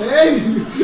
Ei!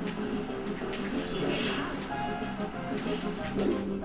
Thank